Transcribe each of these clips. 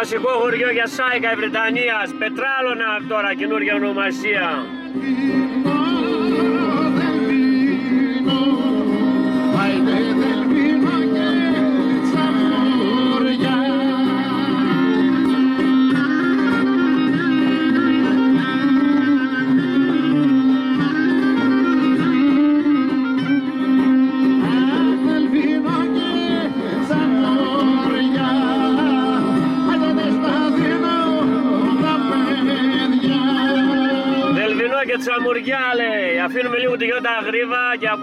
κλασικό χωριό για Σάικα Βρετανίας. Πετράλωνα τώρα, καινούργια ονομασία.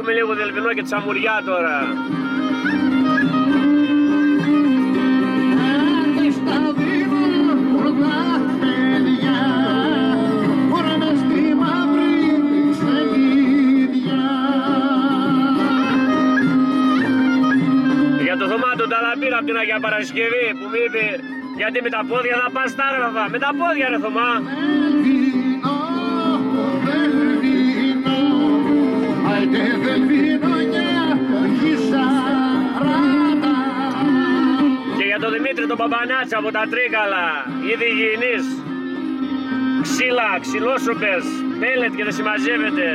Γρήβα και ακούμε λίγο δελβινό και τσαμουριά τώρα. Για το Θωμά τον Ταλαμπύρα από την Αγία Παρασκευή που μου είπε γιατί με τα πόδια θα πας στα άγραφα. Με τα πόδια ρε Θωμά. Παπανάτσα από τα Τρίκαλα, ήδη υγιεινής. Ξύλα, ξυλόσουπες, πέλετ και δεν συμμαζεύεται.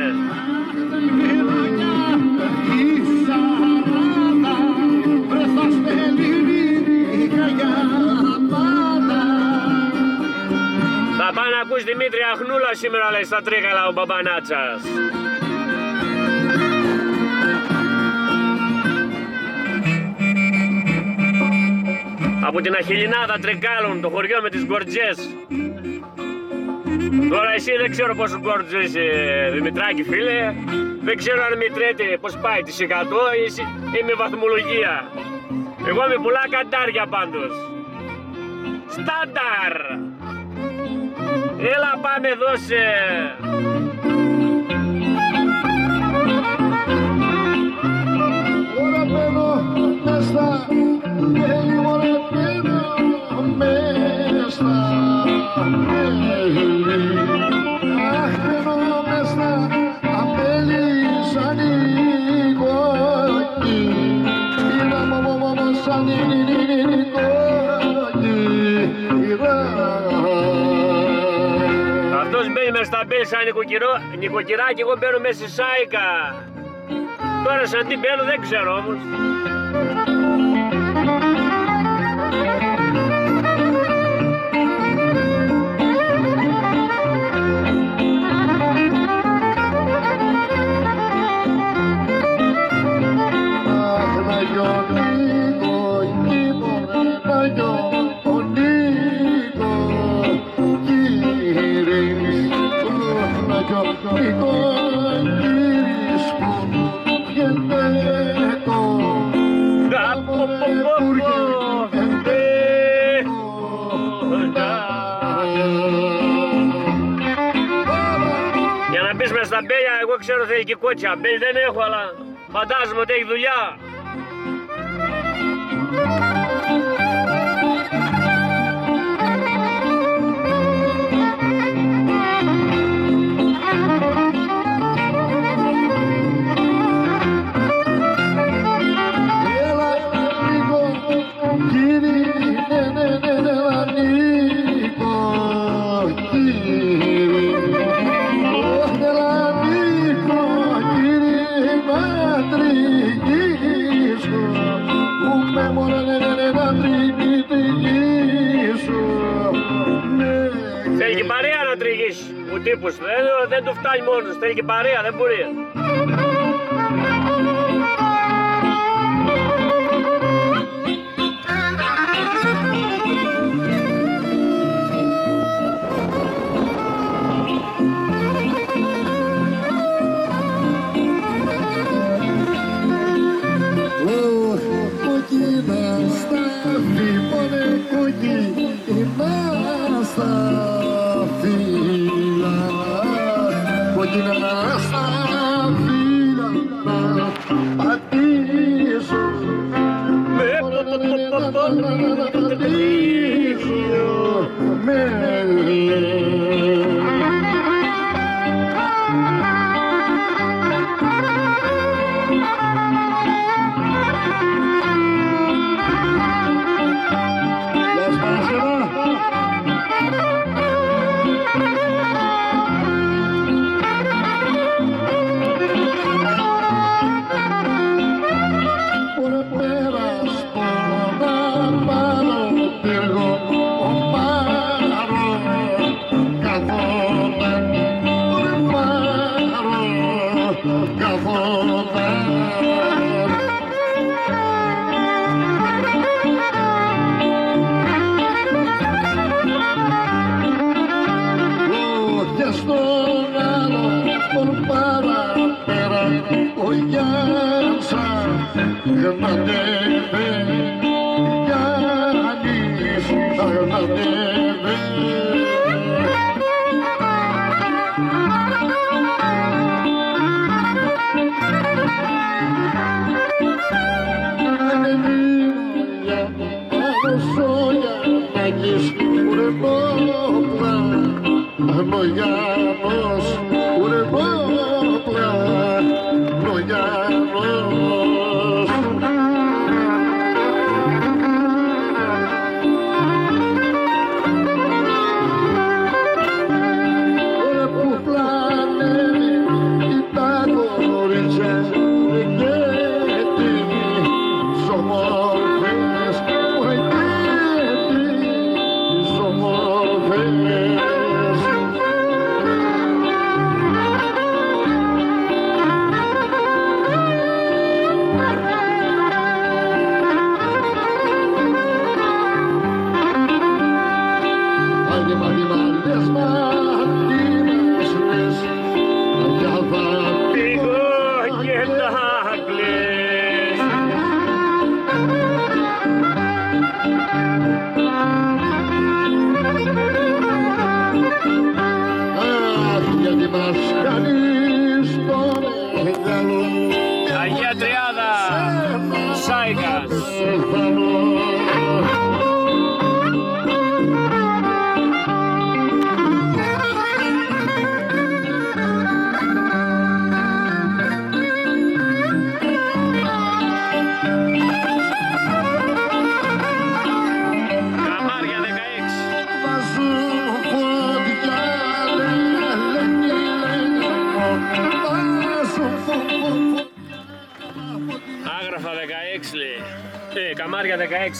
Θα πάει να ακούσει Δημήτρη Αχνούλα σήμερα λέει στα Τρίκαλα ο Παπανάτσας. Από την Αχιλινάδα Τρικάλων, το χωριό με τις γκορτζές. Τώρα εσύ δεν ξέρω πόσο γκόρτζο είσαι, Δημητράκη φίλε. Δεν ξέρω αν μετρέτε πώς πάει τις 100 ή εσύ- ή με βαθμολογία. Εγώ με πολλά καντάρια πάντως. Στάνταρ! Έλα πάμε δώσε! Ora però questa Αυτός μπαίνει μέσα στα μπέλη σαν νοικοκυρό, νοικοκυρά και εγώ μπαίνω μέσα στη σάικα. Τώρα σαν τι μπαίνω δεν ξέρω όμως. Για να μπεις μέσα στα μπέλια, εγώ ξέρω θέλει και κότσια. Μπέλ δεν έχω, αλλά φαντάζομαι ότι έχει δουλειά. Ο τύπος. Δεν, δεν του φτάνει μόνος, θέλει και παρέα, δεν μπορεί.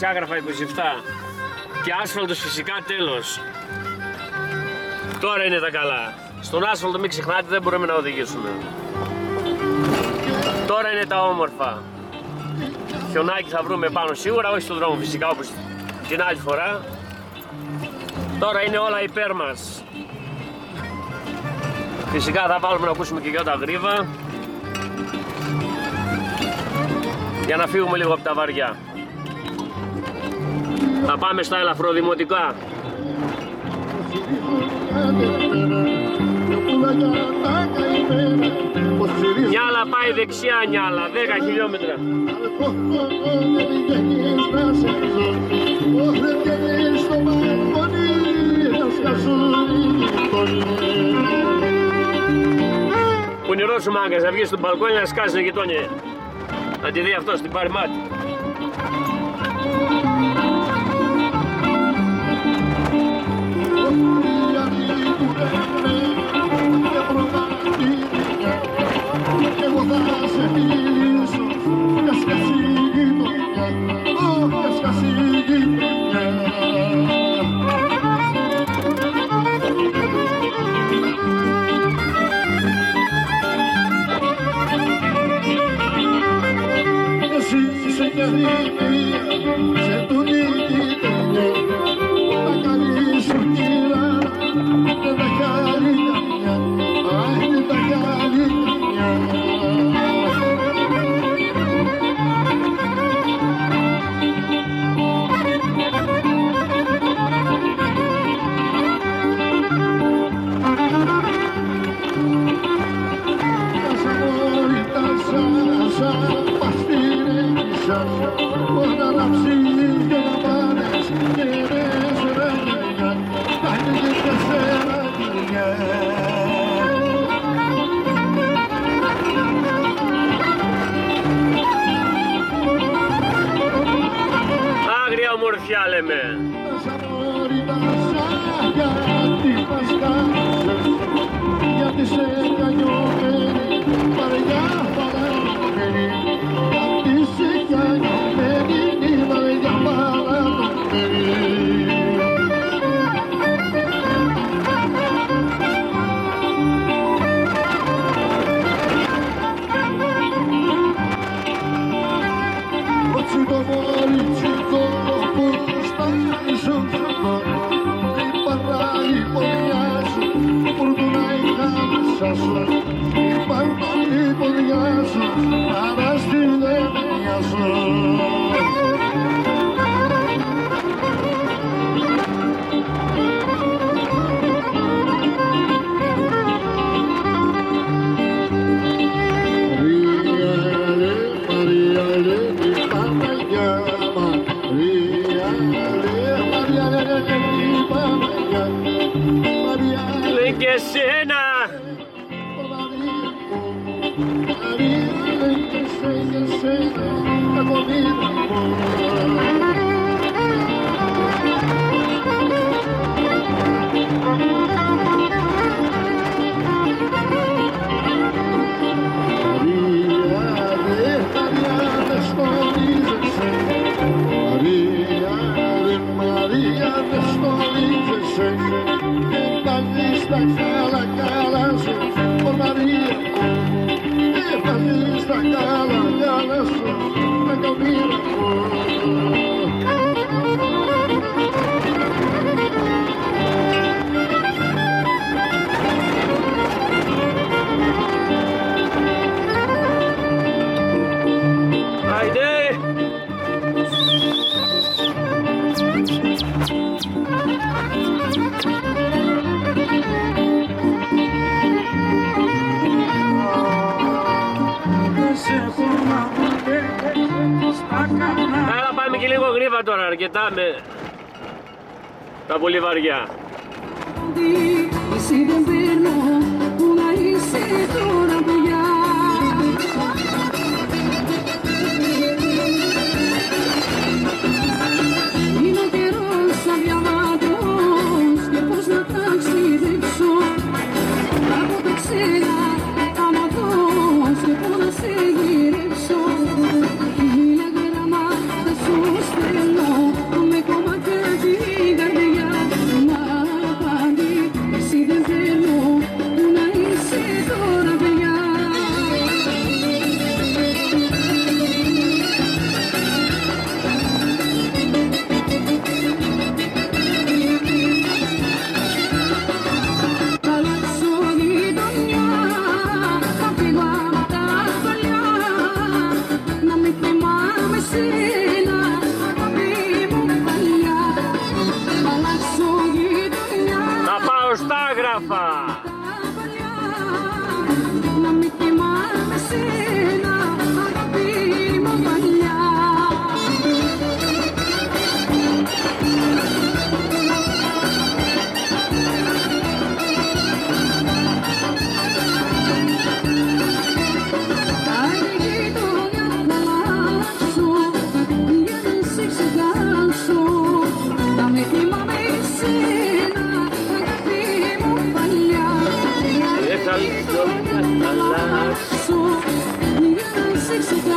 Καμάρια 16, άγραφα 27. Και άσφαλτος φυσικά τέλος. Τώρα είναι τα καλά. Στον άσφαλτο μην ξεχνάτε δεν μπορούμε να οδηγήσουμε. Τώρα είναι τα όμορφα. Χιονάκι θα βρούμε πάνω σίγουρα, όχι στον δρόμο φυσικά όπως την άλλη φορά. Τώρα είναι όλα υπέρ μας. Φυσικά θα βάλουμε να ακούσουμε και για τα γρήβα. για να φύγουμε λίγο από τα βαριά. Θα πάμε στα ελαφροδημοτικά. Νιάλα πάει δεξιά νιάλα, 10 χιλιόμετρα. Πονηρός σου μάγκας, να βγεις στο μπαλκόνι να σκάσει ένα γειτόνι. Να τη δει αυτός, την πάρει μάτι. Εγώ Ελα πάμε και λίγο γρήγορα τώρα, αρκετά με τα πολύ βαριά. 阿拉苏，你敢来？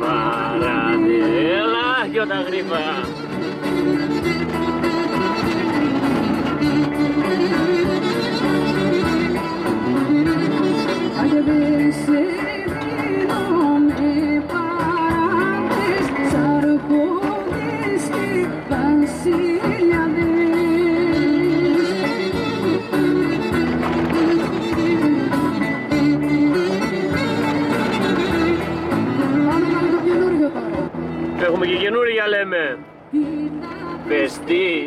Παραδιέλα και τα. Bestie.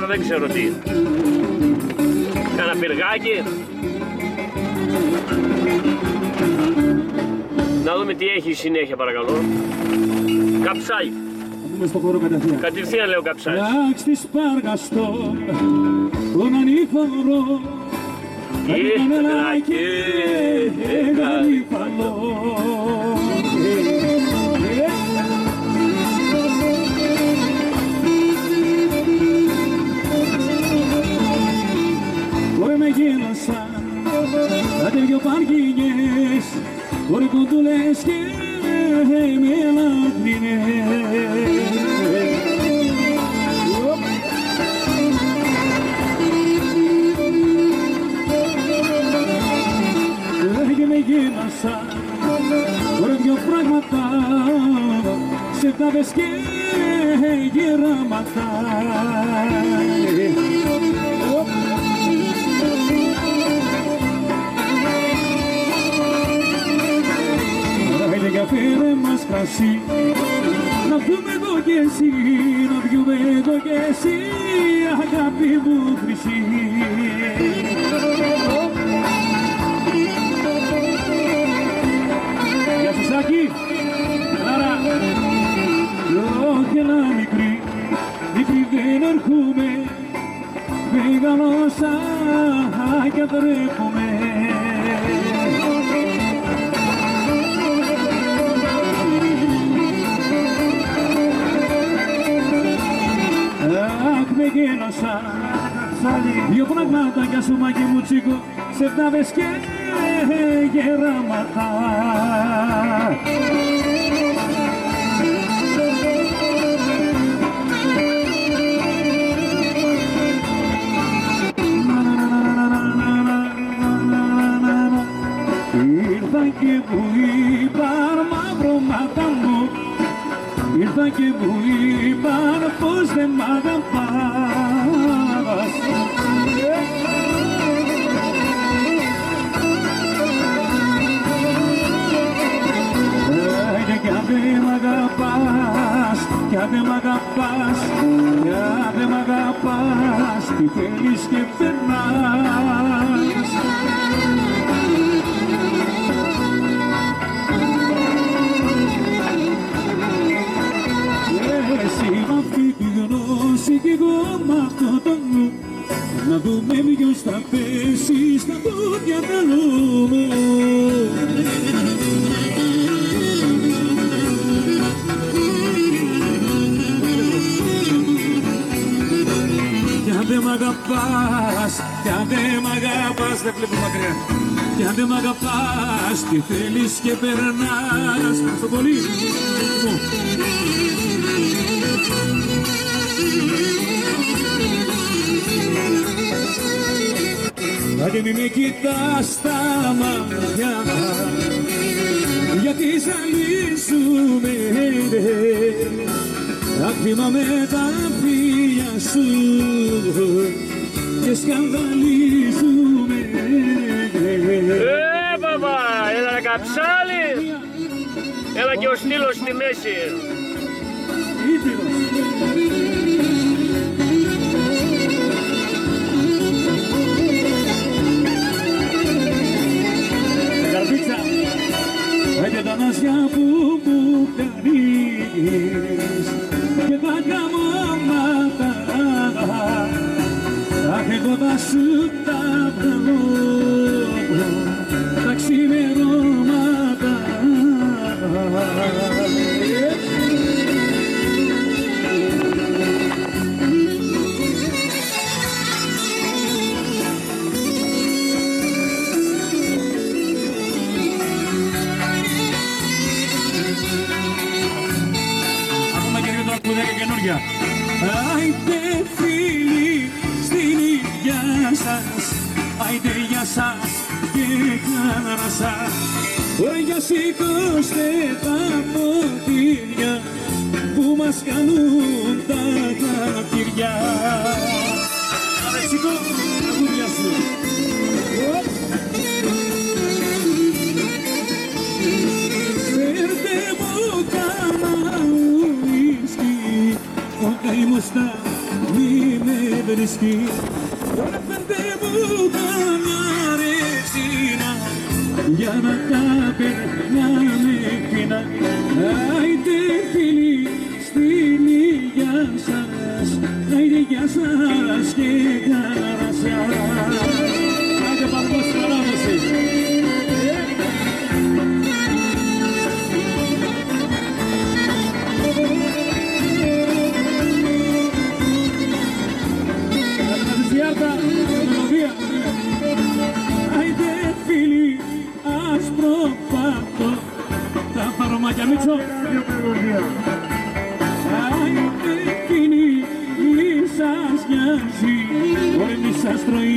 τώρα δεν ξέρω τι. Κάνα πυργάκι. Να δούμε τι έχει η συνέχεια παρακαλώ. Καψάκι. Έχουμε στο χώρο κατευθείαν. Κατευθείαν λέω καψάκι. Λάξ της πάργαστο, τον ανήφορο, Ήρθε λάκι, εγανήφαλο. Άντε δυο παρκίνες, κορκούντουλες και μελαντρινές. γέμασα Τώρα δυο πράγματα σε τάδες και γεράματα Άιντε για φέρε μας κρασί να πιούμε εγώ κι εσύ, να πιούμε εγώ κι εσύ αγάπη μου χρυσή. Γεια σου Σάκη. Άρα. Όχι ένα μικρή, μικρή δεν έρχομαι, μεγαλώσα και τρέχομαι. Αχ, με γέλωσα Δύο πραγματάκια σου μαγί μου τσίκο Σε φτάβες και γεράματα. Ήρθαν και μου είπαν μαύρωματα μου Ήρθαν και μου είπαν πως δεν μ' αγαπάς αγαπάς, κι αν δεν μ' αγαπάς, κι αν δεν μ' αγαπάς, τι θέλεις και περνάς. Εσύ με αυτή τη γνώση κι εγώ με αυτό το νου να δούμε ποιος θα πέσει στα πόδια του μου. Δεν μ' αγαπάς, κι αν δεν μ' αγαπάς, δεν βλέπω μακριά. Κι αν δεν μ' αγαπάς, τι θέλεις και περνάς. Ευχαριστώ πολύ. Μου. Άντε μη με κοιτάς στα μάτια γιατί ζαλίζουμε Άκρημα με τα φίλια σου και σκανδαλίζουμε Ε, μπαμπά, έλα να καψάλι. Έλα και ο στήλος στη μέση. Ήτρος. Καρδίτσα, Άντε τα νασιά που μου κάνεις εγώ Μίτσο. Άιντε φίλοι, μη σας νοιάζει, ωραία μη σας τρώει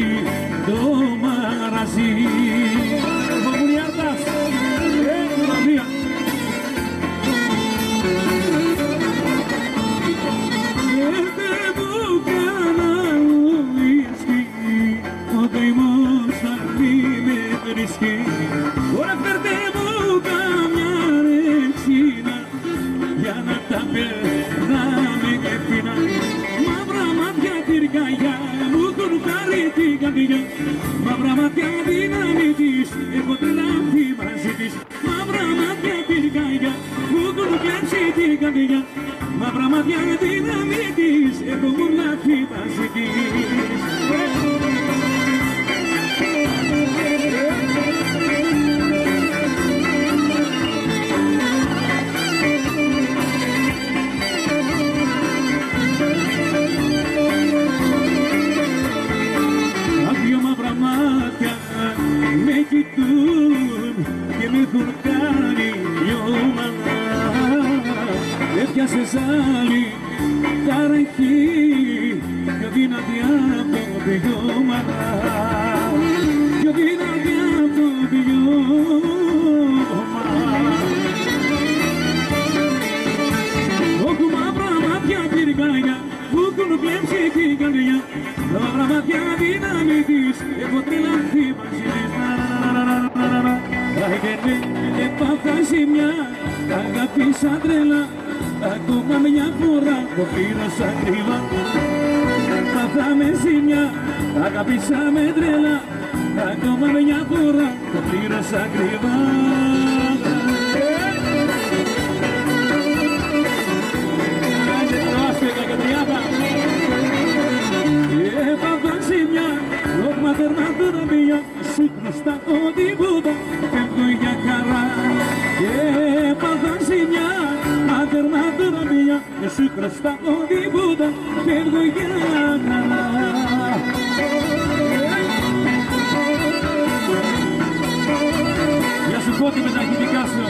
έχω τρελαθεί μαζί της Άγγελε έπαθα ζημιά αγάπησα τρελά. Ακόμα μια φορά το πλήρωσα κρύβα. Έπαθα με ζημιά αγάπησα με τρελά. Ακόμα μια φορά το πλήρωσα κρύβα Σου χρωστά το τίποτα, φεύγω για χαρά. Έπαθα ζημιά, μα θερμάτωνα μία Σου χρωστά το τίποτα, φεύγω για χαρά. Για σου πω και με τα χητικά σου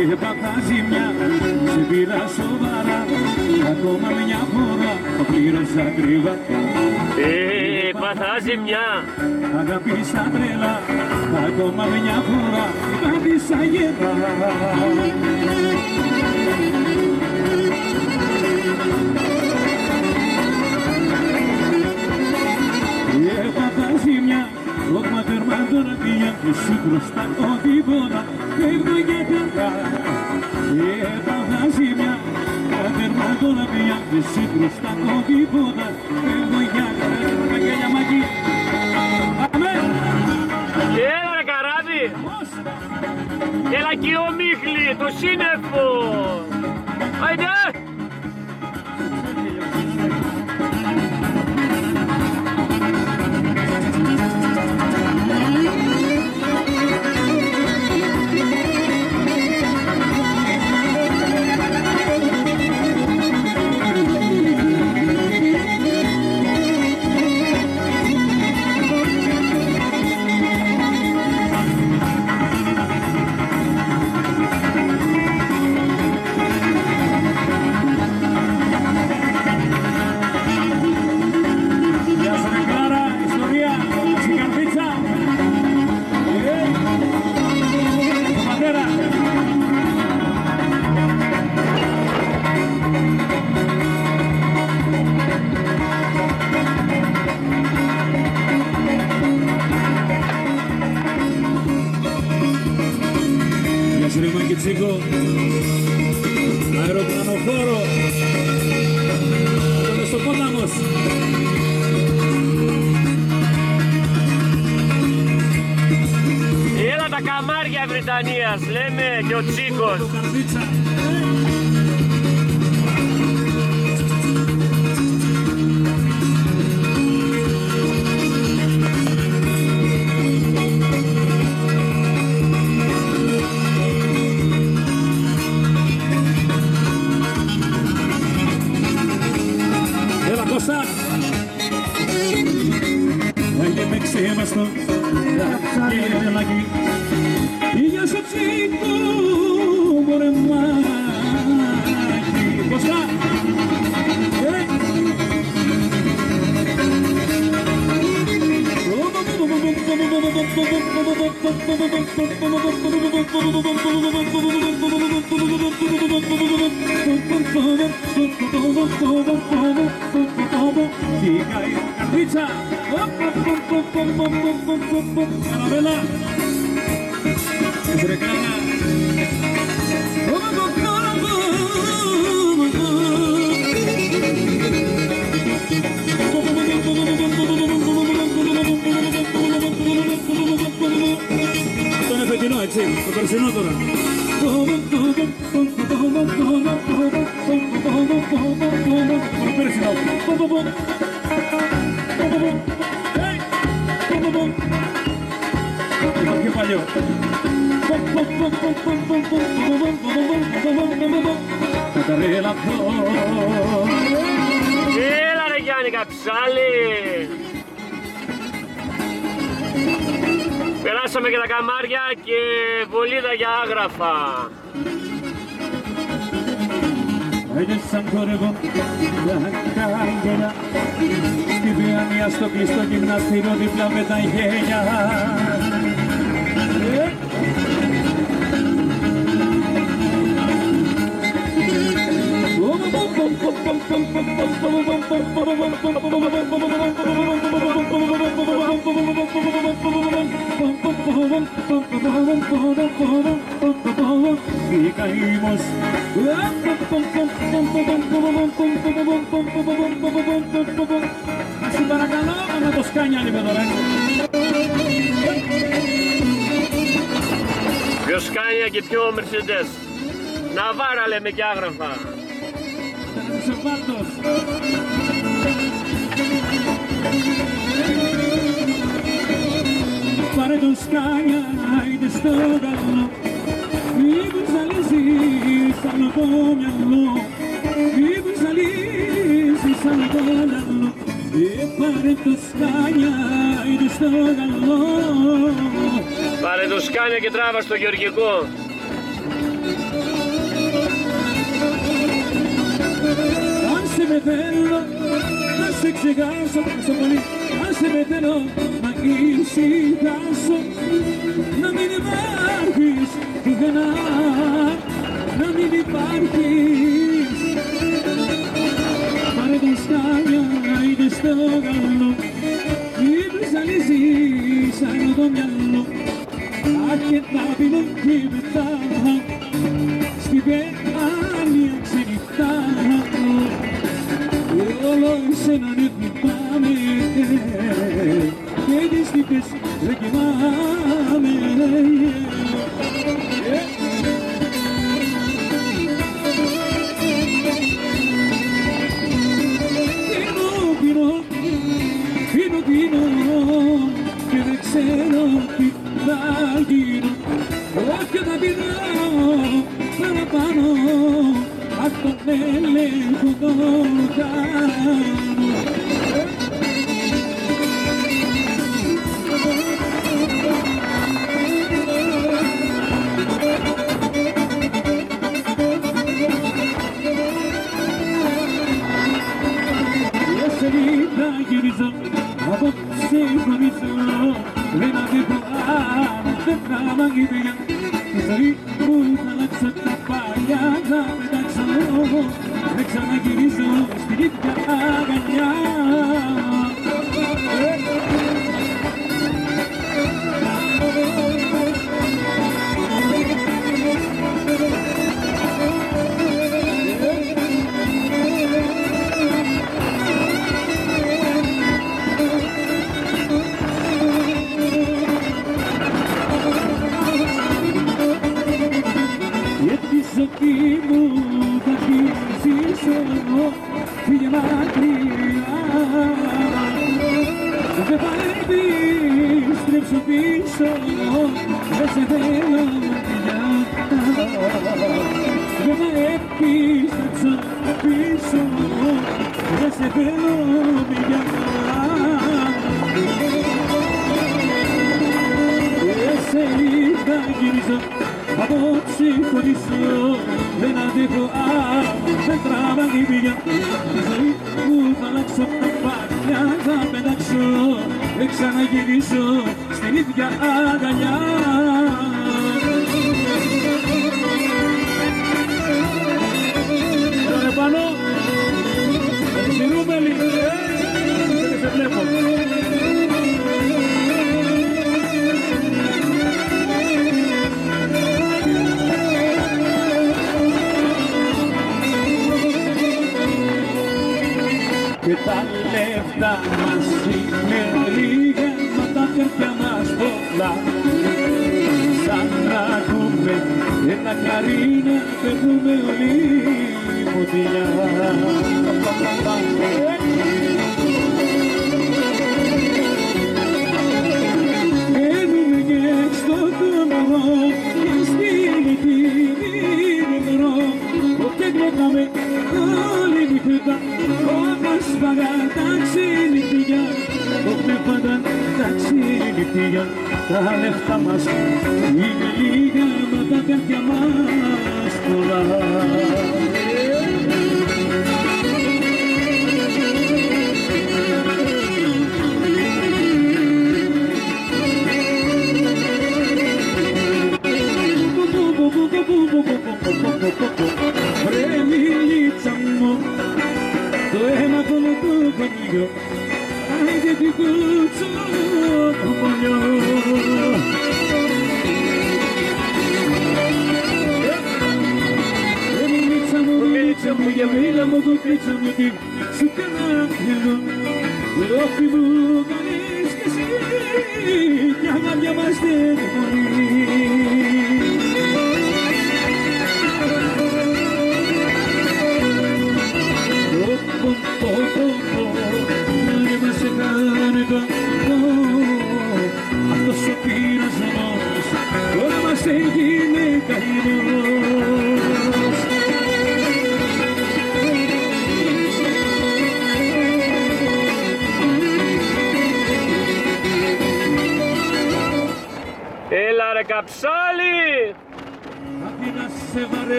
Έπαθα ζημιά, σε πήρα σοβαρά. Ακόμα μια φορά το πλήρωσα κρύβα Ε, παθά ζημιά. Αγάπησα τρελά, ακόμα μια φορά Αγάπησα γερά. Έπαθα ζημιά, λόγμα τερμάτων πια Και σου μπροστά ο τίποτα, φεύγω για καρδά Έπαθα ζημιά, τερμάτων πια Και σου μπροστά ο τίποτα, φεύγω για καρδά Βαγγέλια Μαγκή Αμέν Έλα ρε καράβι. Έλα και ο Μίχλη, το σύννεφο. Άιντε. Σου ρε Μάκη Τσίκο, αεροπλανοφόρο, το Μεσοπόταμος. Έλα τα καμάρια Βρυτανίας, λέμε και ο Τσίκος. Έγινε με ξέμαστο, κύριε Λάκη. boom, boom, boom, boom, boom, boom. Anabella. Παλιό. Θα τρελαθώ. Έλα ρε Γιάννη Καψάλη. Περάσαμε και τα καμάρια και βολίδα για άγραφα. Έγινε σαν χορεύω τα κάγκελα Στη Βιανία στο κλειστό γυμναστήριο δίπλα με τα γένια caímos. Así para acá, no, με το σκάνια λίγο τώρα. Πιο σκάνια και πιο Mercedes. Ναβάρα λέμε και άγραφα. Τους εφάλτος. Πάρε το σκάνια, άιντε στο καλό Μη ζαλίζεις σαν το μυαλό Μη ζαλίζεις σαν το μυαλό Ε, πάρε το σκάνια, άιντε στο καλό Πάρε το σκάνια και τράβα στο γεωργικό. Αν σε με θέλω, να σε ξεχάσω στο πολύ. Αν σε με θέλω, να ησυχάσω Να μην υπάρχεις πουθενά. Να μην υπάρχεις. Πάρε το σκάλια, είδε στο καλό Μην ζαλίζεις σαν το μυαλό. Αχ και τα πίνω και μετά. Στην πεθάνεια Όλο εσένα ναι θυμάμαι Και τις νύχτες δεν κοιμάμαι Kutbemi kudokan Yerizam, abak sevgimizim, ve nadi bu an, tıkraman gibi yan, Δεν ξαναγυρίζω Στην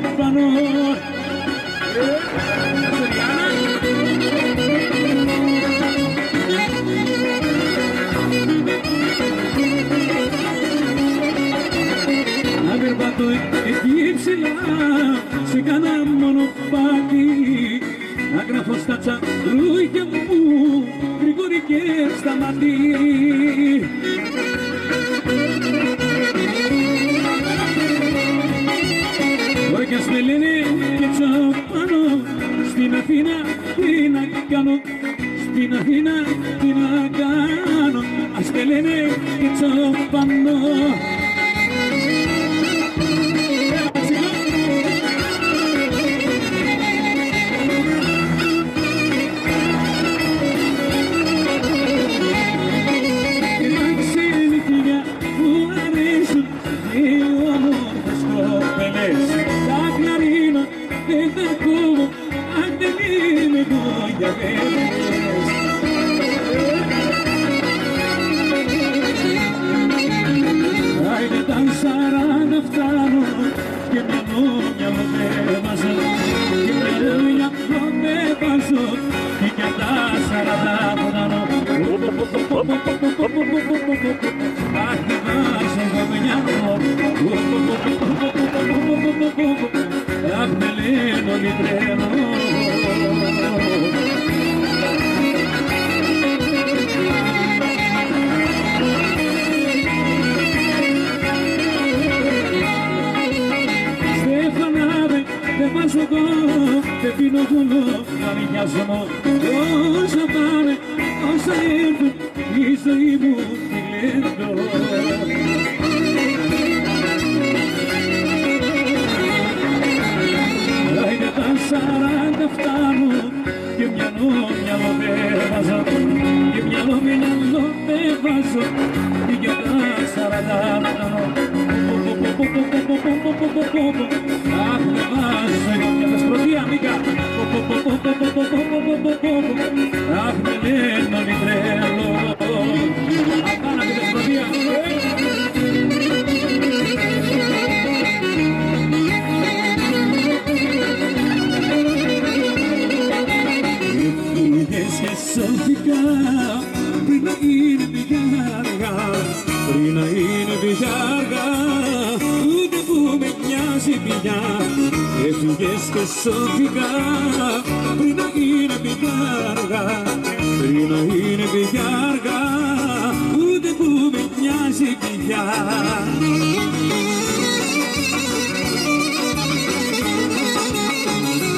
ಬರ್ತಾನೋ περπατώ εκεί ψηλά σε κανένα μονοπάτι να γράφω στα τσαρούγια μου Γρηγόρη και σταματή Σώθηκα πριν να είναι πια αργά Πριν να είναι πια αργά Ούτε που με νοιάζει πια Έφυγες και σώθηκα πριν να είναι πια αργά Πριν να είναι πια αργά Ούτε που με νοιάζει πια.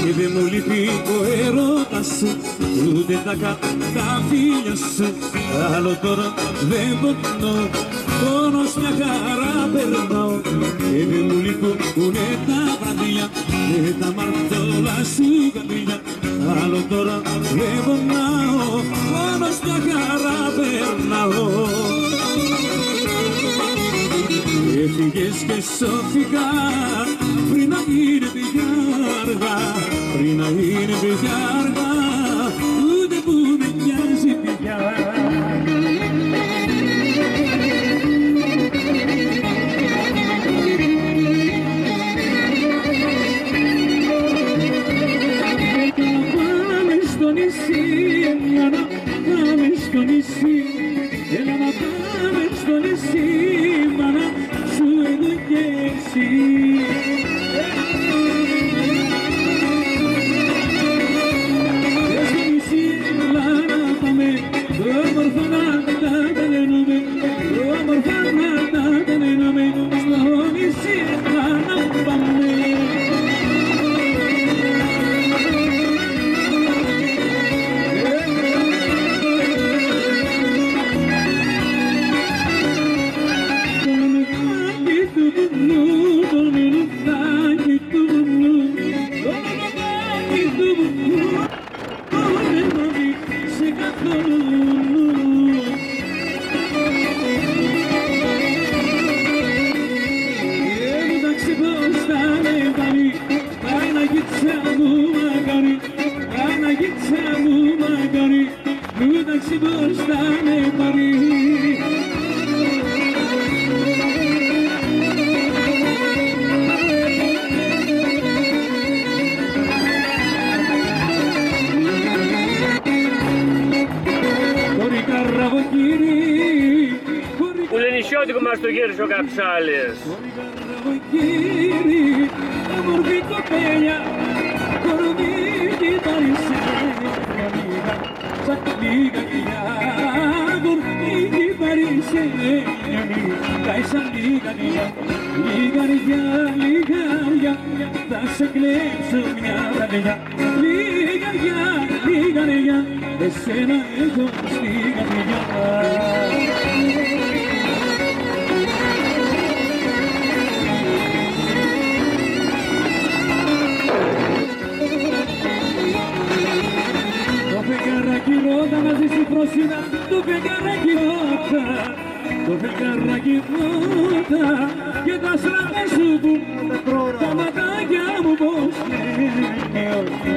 Και δεν μου λείπει ο έρωτας σου ούτε τα καταφύλια σου άλλο τώρα δεν ποτνώ Πόνος μια χαρά περνάω και δεν μου λυκούνε τα βραδιά και τα μαρτώλα στην άλλο τώρα δεν πονάω Πόνος μια χαρά περνάω Έφυγες και σώθηκα πριν να είναι πια αργά πριν να είναι πια αργά στο νησί. Έλα να πάμε στο νησί, μάνα σου εδώ και εσύ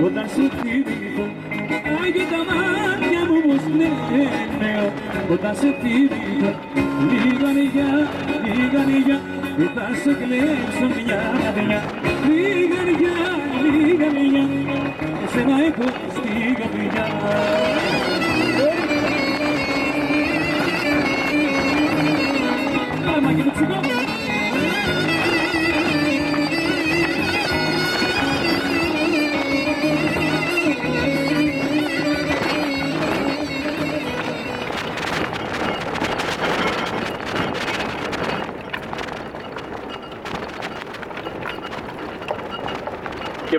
Όταν σου θυμηθώ Αι και τα μάτια μου πως λένε Όταν σε θυμηθώ Λίγα νυγιά, λίγα νυγιά Και θα σε κλέψω μια καρδιά Λίγα νυγιά, λίγα νυγιά Εσένα έχω στη καρδιά Πάμε Μάκη μου ψυχό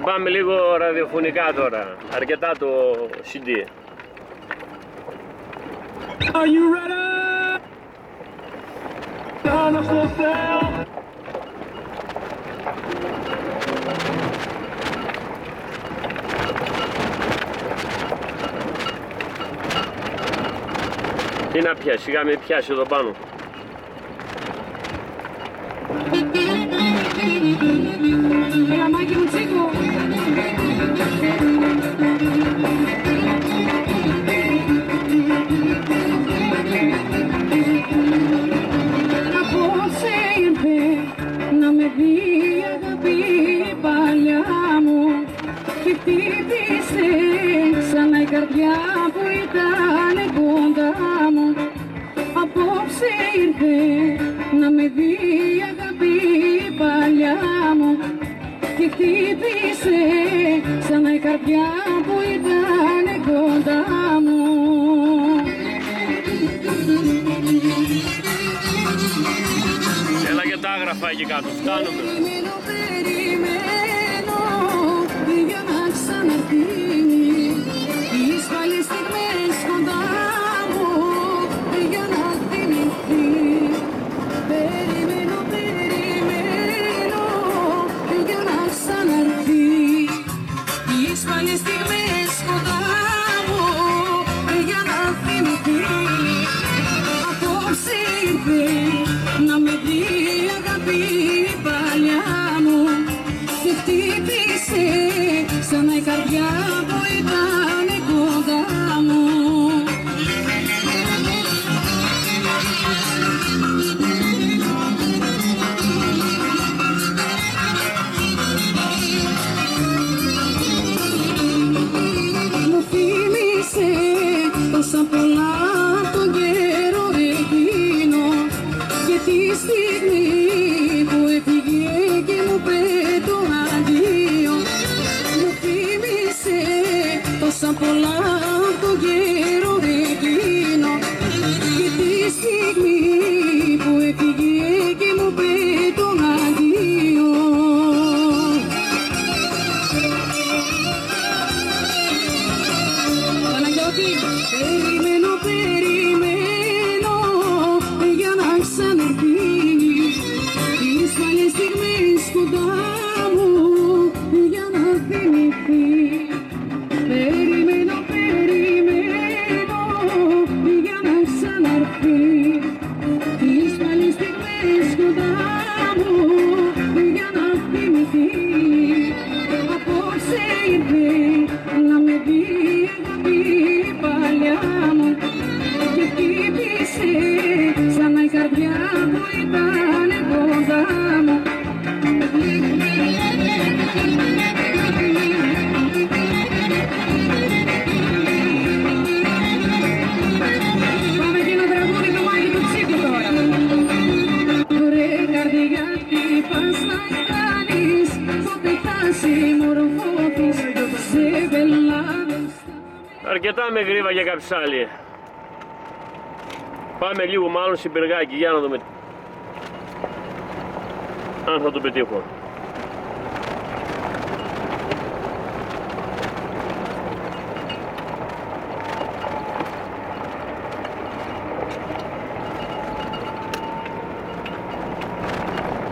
πάμε λίγο ραδιοφωνικά τώρα. Αρκετά το CD. Are you ready? Πάνω στο Θεό Τι να πιάσει, σιγά με πιάσει εδώ πάνω. Έλα Μάκη μου τσίκο. Χτύπησε ξανά η καρδιά που ήταν κοντά μου Έλα και τα άγραφα εκεί κάτω, φτάνουμε. Περιμένω, περιμένω για να ξαναρθεί πάνω σιμπεργάκι. Για να δούμε αν θα το πετύχω.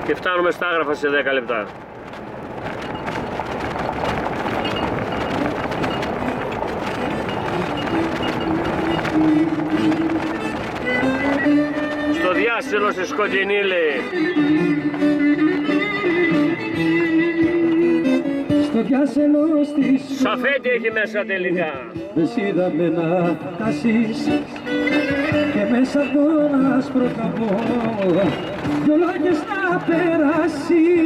Και φτάνουμε στα άγραφα σε 10 λεπτά. άσυλο στη σκοτεινή λέει. Στο διάσελο στη Σαφέτη έχει μέσα τελικά. Δεν είδαμε να χάσεις και μέσα από ένα σπροκαμό δυο λόγια να περάσει.